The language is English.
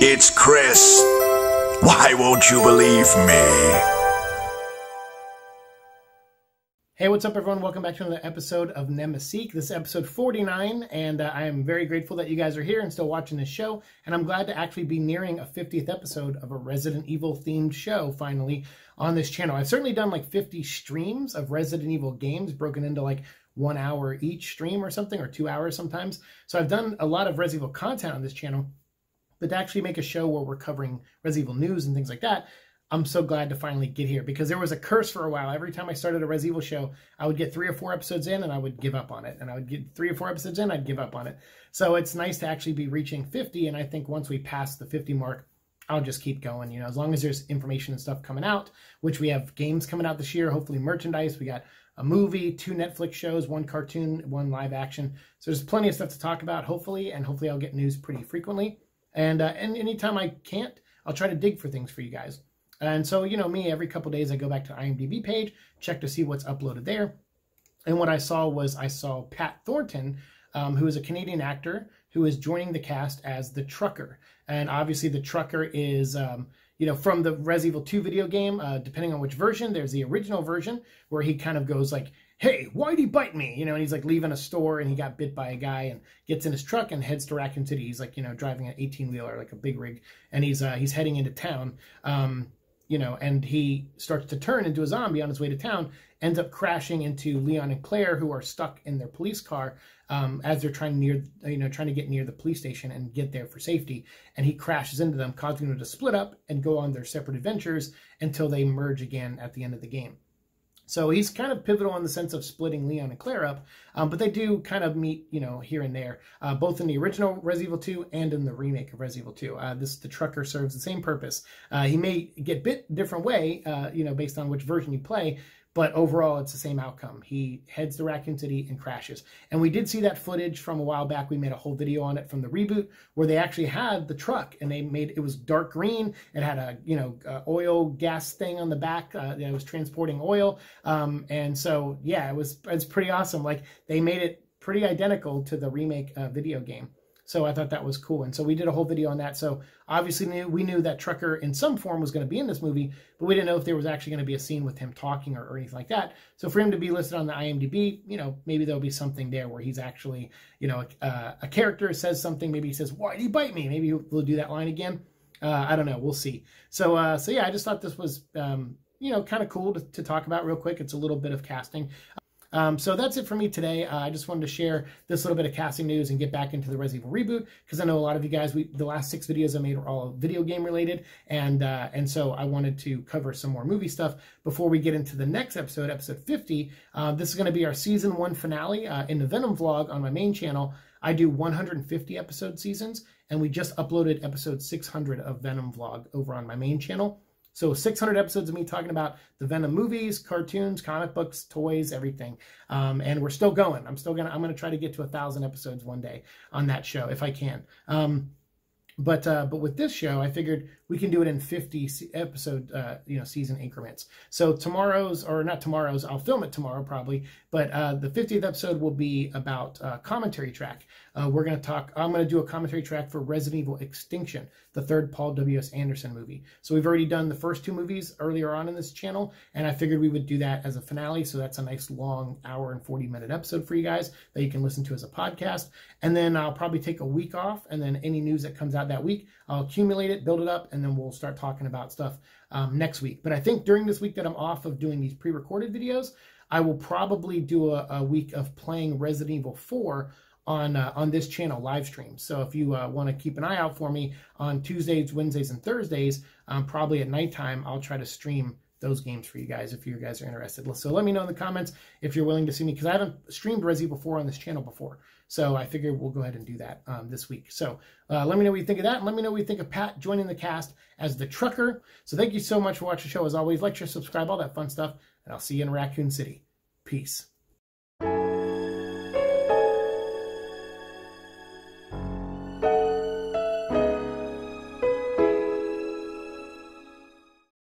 It's Chris. Why won't you believe me? Hey, what's up, everyone? Welcome back to another episode of Nemeseek. This is episode 49, and uh, I am very grateful that you guys are here and still watching this show. And I'm glad to actually be nearing a 50th episode of a Resident Evil themed show finally on this channel. I've certainly done like 50 streams of Resident Evil games broken into like one hour each stream or something, or two hours sometimes. So I've done a lot of Resident Evil content on this channel but to actually make a show where we're covering Resident Evil news and things like that, I'm so glad to finally get here because there was a curse for a while. Every time I started a Resident Evil show, I would get three or four episodes in and I would give up on it. And I would get three or four episodes in, I'd give up on it. So it's nice to actually be reaching 50. And I think once we pass the 50 mark, I'll just keep going. You know, as long as there's information and stuff coming out, which we have games coming out this year, hopefully merchandise. We got a movie, two Netflix shows, one cartoon, one live action. So there's plenty of stuff to talk about, hopefully, and hopefully I'll get news pretty frequently. And uh, and anytime I can't, I'll try to dig for things for you guys. And so, you know, me, every couple days I go back to IMDb page, check to see what's uploaded there. And what I saw was I saw Pat Thornton, um, who is a Canadian actor who is joining the cast as the trucker. And obviously, the trucker is, um, you know, from the Res Evil 2 video game, uh, depending on which version. There's the original version where he kind of goes like, hey, why'd he bite me? You know, and he's like leaving a store and he got bit by a guy and gets in his truck and heads to Raccoon City. He's like, you know, driving an 18 wheeler, like a big rig, and he's uh, he's heading into town. Um, you know, and he starts to turn into a zombie on his way to town, ends up crashing into Leon and Claire, who are stuck in their police car um, as they're trying near, you know, trying to get near the police station and get there for safety. And he crashes into them, causing them to split up and go on their separate adventures until they merge again at the end of the game. So he's kind of pivotal in the sense of splitting Leon and Claire up, um, but they do kind of meet, you know, here and there, uh, both in the original Resident Evil 2 and in the remake of Resident Evil 2. Uh, this the trucker serves the same purpose. Uh, he may get bit different way, uh, you know, based on which version you play, but overall it's the same outcome. He heads to Raccoon City and crashes. And we did see that footage from a while back. We made a whole video on it from the reboot where they actually had the truck and they made it was dark green. It had a you know uh, oil gas thing on the back uh, that was transporting oil. Um, and so yeah, it was it's pretty awesome. Like they made it pretty identical to the remake uh, video game. So I thought that was cool. And so we did a whole video on that. So obviously we knew that Trucker in some form was going to be in this movie, but we didn't know if there was actually going to be a scene with him talking or, or anything like that. So for him to be listed on the IMDb, you know, maybe there'll be something there where he's actually, you know, a, a character says something. Maybe he says, why did he bite me? Maybe we'll do that line again. Uh, I don't know. We'll see. So, uh, so yeah, I just thought this was, um, you know, kind of cool to, to, talk about real quick. It's a little bit of casting. Um, so that's it for me today. Uh, I just wanted to share this little bit of casting news and get back into the Resident Evil reboot because I know a lot of you guys. We the last six videos I made were all video game related, and uh, and so I wanted to cover some more movie stuff before we get into the next episode, episode 50. Uh, this is going to be our season one finale uh, in the Venom vlog on my main channel. I do 150 episode seasons, and we just uploaded episode 600 of Venom vlog over on my main channel. So 600 episodes of me talking about the Venom movies, cartoons, comic books, toys, everything. Um, and we're still going. I'm still gonna I'm gonna try to get to a thousand episodes one day on that show if I can. Um, but uh, but with this show, I figured we can do it in 50 episode uh, you know season increments. So tomorrow's or not tomorrow's, I'll film it tomorrow probably, but uh, the 50th episode will be about uh, commentary track. Uh, we're going to talk. I'm going to do a commentary track for Resident Evil Extinction, the third Paul W S Anderson movie. So we've already done the first two movies earlier on in this channel, and I figured we would do that as a finale. So that's a nice long hour and 40 minute episode for you guys that you can listen to as a podcast. And then I'll probably take a week off, and then any news that comes out that week, I'll accumulate it, build it up, and then we'll start talking about stuff um, next week. But I think during this week that I'm off of doing these pre-recorded videos, I will probably do a, a week of playing Resident Evil 4 on uh, on this channel live stream. So if you uh, want to keep an eye out for me on Tuesdays, Wednesdays, and Thursdays, um, probably at nighttime, I'll try to stream those games for you guys if you guys are interested. So let me know in the comments if you're willing to see me because I haven't streamed Resi before on this channel before. So I figured we'll go ahead and do that um, this week. So uh, let me know what you think of that. And let me know what you think of Pat joining the cast as the trucker. So thank you so much for watching the show. As always, like, share, subscribe, all that fun stuff. And I'll see you in Raccoon City. Peace.